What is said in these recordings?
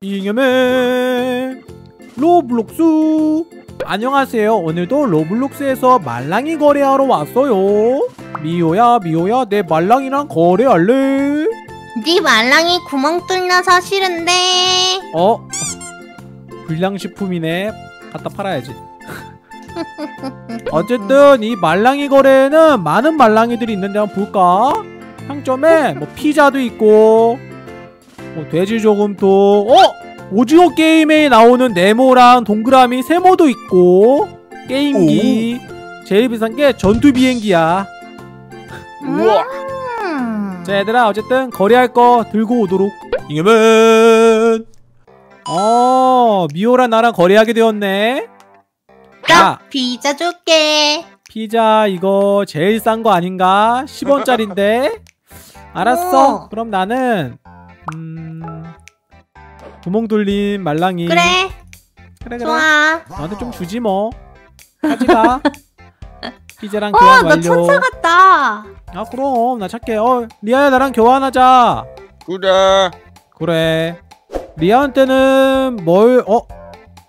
잉여맨 로블록스 안녕하세요 오늘도 로블록스에서 말랑이 거래하러 왔어요 미호야 미호야 내 말랑이랑 거래할래? 네 말랑이 구멍 뚫려서 싫은데 어? 불량식품이네 갖다 팔아야지 어쨌든 이 말랑이 거래에는 많은 말랑이들이 있는데 한번 볼까? 상점에 뭐 피자도 있고 뭐 돼지 조금도 어? 오징어 게임에 나오는 네모랑 동그라미 세모도 있고 게임기 제일 비싼 게 전투 비행기야 우와. 음. 자 얘들아 어쨌든 거래할 거 들고 오도록 잉여맨 어 미호랑 나랑 거래하게 되었네 자나 피자 줄게 피자 이거 제일 싼 거 아닌가? 10원짜린데 알았어 오. 그럼 나는 음. 구멍 뚫린 말랑이. 그래. 그래 그래. 좋아. 나한테 좀 주지 뭐. 가지가 피자랑 어 교환 나 완료. 천사 같다. 아 그럼 나 착해 어 리아야 나랑 교환하자. 그래. 그래. 리아한테는 뭘 어?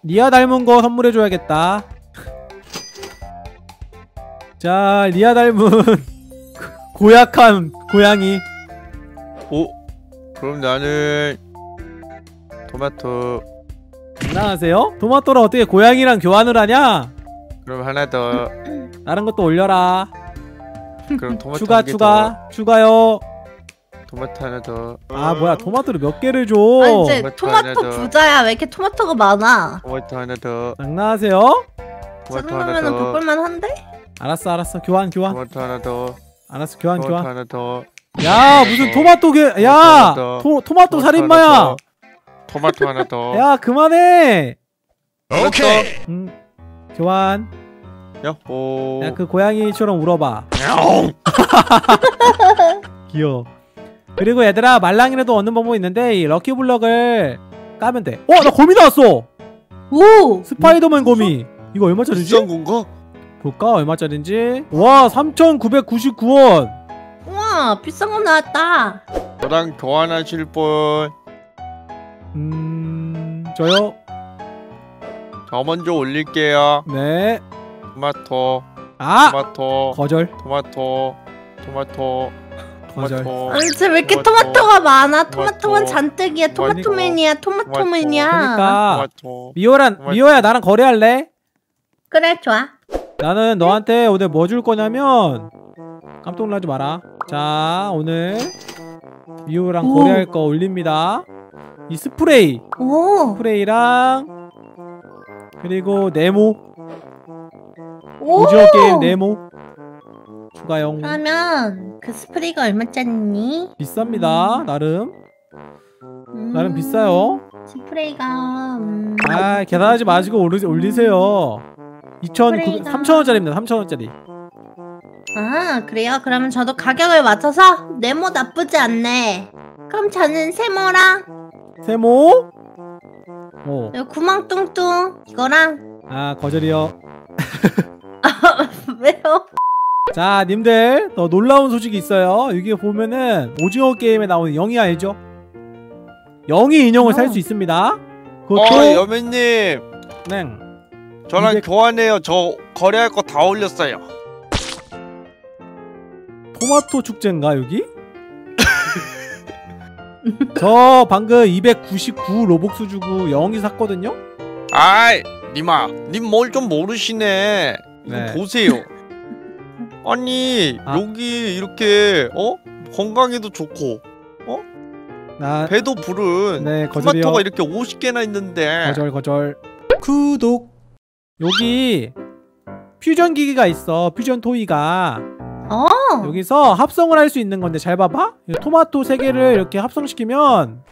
리아 닮은 거 선물해줘야겠다. 자 리아 닮은 고약한 고양이. 오. 그럼 나는 토마토. 장난하세요? 토마토를 어떻게 고양이랑 교환을 하냐? 그럼 하나 더. 다른 것도 올려라 그럼 토마토 추가 추가 추가요 더. 토마토 하나 더. 아 뭐야 토마토를 몇 개를 줘아 이제 토마토 토마토. 부자야 왜 이렇게 토마토가 많아 토마토 하나 더. 장난하세요? 저 토마토 하나 더. 바꿀만 한데? 알았어 알았어 교환 교환 토마토 하나 더. 알았어 교환 토마토 교환 하나 더. 야 무슨 토마토 게, 야 토마토. 토, 토마토 토마토 살인마야. 토마토 하나 더. 야 그만해 오케이. 음 교환 야호. 야그 고양이처럼 울어봐 귀여워 그리고 얘들아 말랑이라도 얻는 방법이 있는데 이 럭키블럭을 까면 돼 어 나 거미 나왔어 오 스파이더맨 거미 이거 얼마짜리지? 비싼 건가? 볼까 얼마짜린지 와 3,999원 우 와 비싼 거 나왔다 저랑 교환하실 분. 음 저요 저 먼저 올릴게요. 네 토마토. 아! 토마토. 거절 토마토. 토마토. 거절 토마토. 아니 쟤왜 이렇게 토마토. 토마토가 많아 토마토. 토마토 만 잔뜩이야 토마토. 토마토맨이야 토마토맨이야 그러니까 토마토. 미호란. 미호야 나랑 거래할래? 그래 좋아 나는 너한테 오늘 뭐 줄 거냐면 깜짝 놀라지 마라 자 오늘 미호랑 오. 거래할 거 올립니다. 이 스프레이. 오. 스프레이랑 그리고 네모. 오! 오징어 게임 네모. 추가용. 그러면 그 스프레이가 얼마짜리니? 비쌉니다 나름. 음, 나름 비싸요. 스프레이가 음, 아 계산하지 마시고 올리, 올리세요. 2,900 스프레이가- 3,000원짜리입니다 3,000원짜리 아 그래요? 그러면 저도 가격을 맞춰서 네모 나쁘지 않네 그럼 저는 세모랑 세모 오. 여기 구멍 뚱뚱 이거랑 아 거절이요 왜요? 자 님들 더 놀라운 소식이 있어요 여기 보면은 오징어 게임에 나오는 영희 알죠? 영희 인형을 살 수 있습니다 그것도 어, 여매님. 네. 저랑 이게- 교환해요. 저 거래할 거 다 올렸어요. 토마토 축제인가 여기? 저 방금 299 로복스 주고 영희 샀거든요? 아이, 님아. 님 뭘 좀 모르시네. 이거 네. 보세요. 아니, 아. 여기 이렇게 어? 건강에도 좋고 나 배도 부른 네, 거절이요. 토마토가 이렇게 50개나 있는데 거절 거절 구독 여기 퓨전 기기가 있어 퓨전 토이가 어 여기서 합성을 할 수 있는 건데 잘 봐봐. 이 토마토 세 개를 이렇게 합성시키면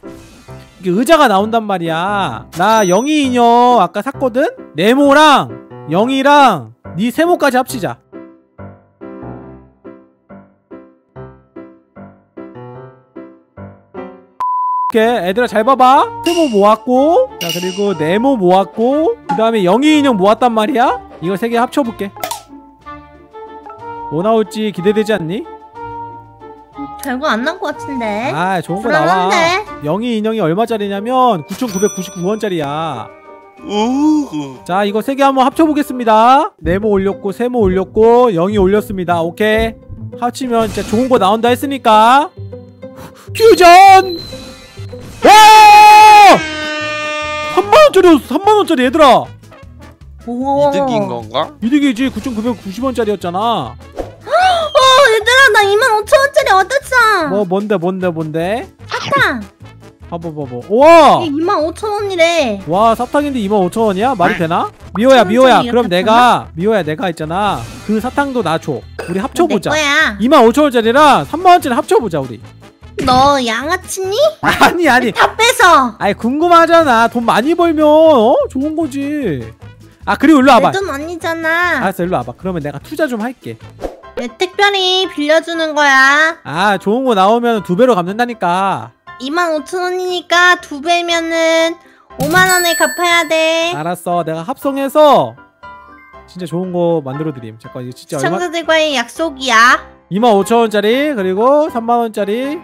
이게 의자가 나온단 말이야. 나 영희 인형 아까 샀거든? 네모랑 영희랑 네 세모까지 합치자. 이렇게 애들아 잘 봐봐. 세모 모았고 자 그리고 네모 모았고 그 다음에 영희 인형 모았단 말이야. 이거 세 개 합쳐볼게 뭐 나올지 기대되지 않니? 별거 안난것 같은데. 아 좋은 거 나와 불안한데. 영희 인형이 얼마짜리냐면 9,999원짜리야 우. 자 이거 세 개 한번 합쳐보겠습니다 네모 올렸고 세모 올렸고 영이 올렸습니다 오케이 합치면 진짜 좋은 거 나온다 했으니까 퓨전 와 3만원짜리였어 3만원짜리 얘들아 오. 이득인 건가? 이득이지 9,990원짜리였잖아 어, 얘들아, 어. 뭐 뭔데 뭔데 뭔데 사탕. 봐봐 봐봐 우와 이게 25,000원이래. 와 사탕인데 25,000원이야? 말이 되나? 미호야 천 미호야 그럼 내가 미호야 내가 있잖아 그 사탕도 나 줘 우리 합쳐보자 내 거야. 25,000원짜리랑 3만원짜리 합쳐보자 우리 너 양아치니? 아니 아니 다 뺏어. 아니 궁금하잖아 돈 많이 벌면 어? 좋은 거지 아 그리고 일로 와봐 내 돈 아니잖아. 알았어 일로 와봐 그러면 내가 투자 좀 할게 왜 특별히 빌려주는 거야? 아 좋은 거 나오면 두 배로 갚는다니까 25,000원이니까 두 배면은 5만 원을 갚아야 돼. 알았어 내가 합성해서 진짜 좋은 거 만들어 드림 잠깐 이거 진짜 얼마 시청자들과의 약속이야. 25,000원짜리 그리고 3만 원짜리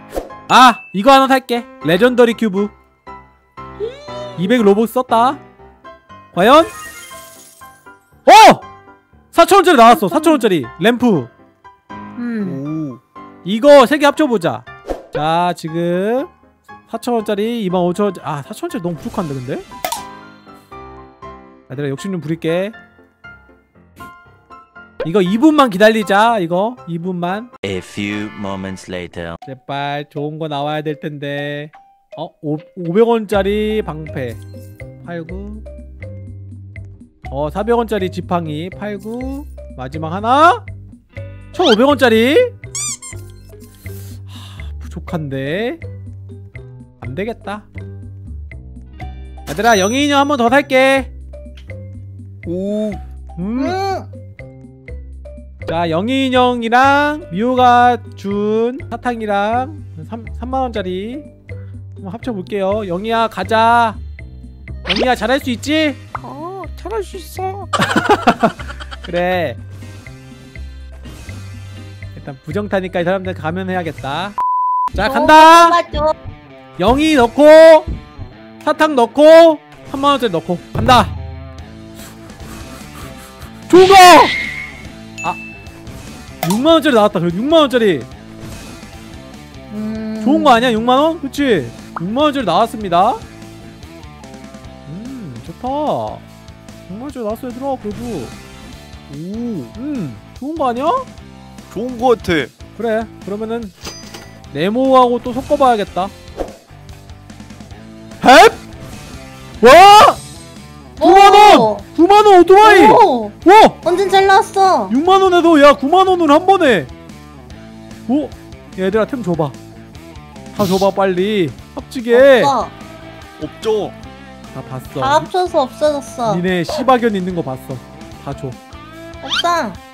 아 이거 하나 살게 legendary cube 200 로봇 썼다 과연? 어! 4,000원짜리 나왔어 4,000원짜리 램프 음. 오. 이거 세 개 합쳐보자 자 지금 4,000원짜리 25,000원 아 4,000원짜리 너무 부족한데 근데? 얘들아 욕심 좀 부릴게 이거 2분만 기다리자 이거 2분만 A few moments later. 제발 좋은 거 나와야 될 텐데. 어? 오, 500원짜리 방패. 89. 어, 400원짜리 지팡이. 89. 마지막 하나. 1,500원짜리. 하, 부족한데. 안 되겠다. 얘들아, 영희 인형 한 번 더 살게. 오. 음. 음. 자 영희 인형이랑 미호가 준 사탕이랑 3, 3만원짜리 한번 합쳐볼게요 영희야 가자 영희야 잘할 수 있지? 어, 잘할 수 있어. 그래 일단 부정타니까 이 사람들 가면 해야겠다 자 간다 맞아. 영희 넣고 사탕 넣고 3만원짜리 넣고 간다 거! 아 6만원짜리 나왔다 그래 6만원짜리 음. 좋은 거 아니야 6만원? 그치? 6만원짜리 나왔습니다 음 좋다 6만원짜리 나왔어 얘들아 그래도 오음 좋은 거 아니야? 좋은 거 같아. 그래 그러면은 네모하고 또 섞어봐야겠다 헵! 와! 9만원! 9만원 오토바이! 오. 와! 완전 잘 나왔어. 6만원에도 야 9만원을 한 번에 오? 얘들아 템 줘봐 다 줘봐 빨리 합치게 없어. 없죠. 다 봤어 다 합쳐서 없어졌어. 니네 시바견 있는 거 봤어 다줘 없어.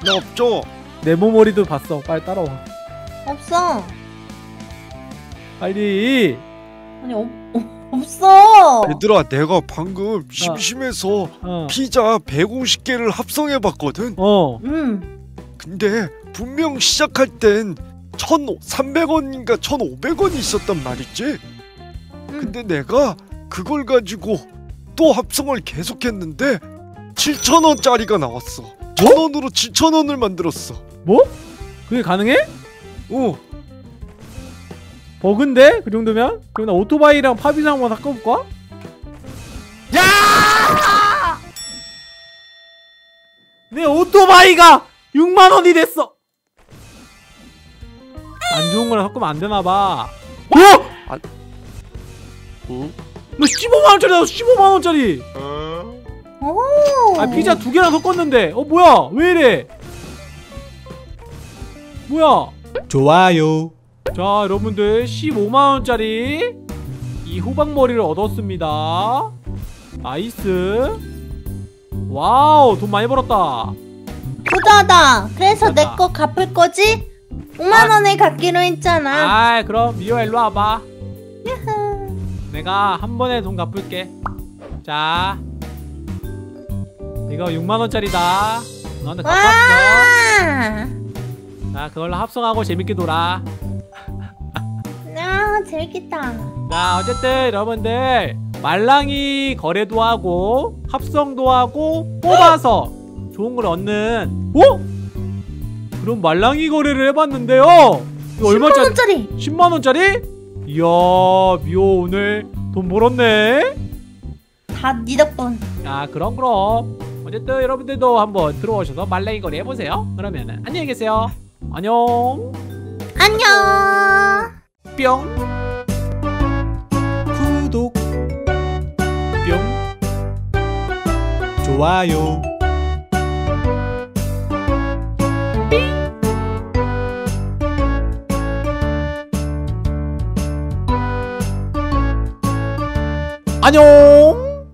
나 없죠. 네모머리도 봤어 빨리 따라와 없어. 빨리 아니 없 없어. 얘들아, 내가 방금 심심해서 어 피자 150개를 합성해 봤거든. 어. 음. 근데 분명 시작할 땐 1,300원인가 1,500원이 있었단 말이지. 음. 근데 내가 그걸 가지고 또 합성을 계속했는데 7,000원짜리가 나왔어. 1,000원으로 7,000원을 만들었어. 뭐? 그게 가능해? 어, 버그인데? 그 정도면? 그럼 나 오토바이랑 팝이상 한번 섞어볼까? 야! 내 오토바이가 6만원이 됐어! 안 좋은 거랑 섞으면 안 되나봐 어? 어? 너 15만원짜리 나왔어 15만원짜리 오. 아 피자 두 개나 섞었는데. 어 뭐야? 왜 이래? 뭐야? 좋아요. 자 여러분들 15만원짜리 이 호박머리를 얻었습니다. nice. wow 돈 많이 벌었다. 부자다. 그래서. 내 거 갚을 거지? 5만 원을 갚기로 했잖아. 아 그럼 미호야 일로 와봐. 내가 한 번에 돈 갚을게. 자 이거 6만원짜리다 너한테 갚았어 와. 자 그걸로 합성하고 재밌게 놀아 재밌겠다. 자 어쨌든 여러분들 말랑이 거래도 하고 합성도 하고 뽑아서 좋은 걸 얻는 어? 그럼 말랑이 거래를 해봤는데요 이거 얼마짜리? 10만원짜리! 10만원짜리? 이야 미호 오늘 돈 벌었네 다니 덕분. 아 그럼 그럼 어쨌든 여러분들도 한번 들어오셔서 말랑이 거래 해보세요. 그러면은 안녕히 계세요. 안녕. 안녕! 뿅. 구독. 뿅. 좋아요. 안녕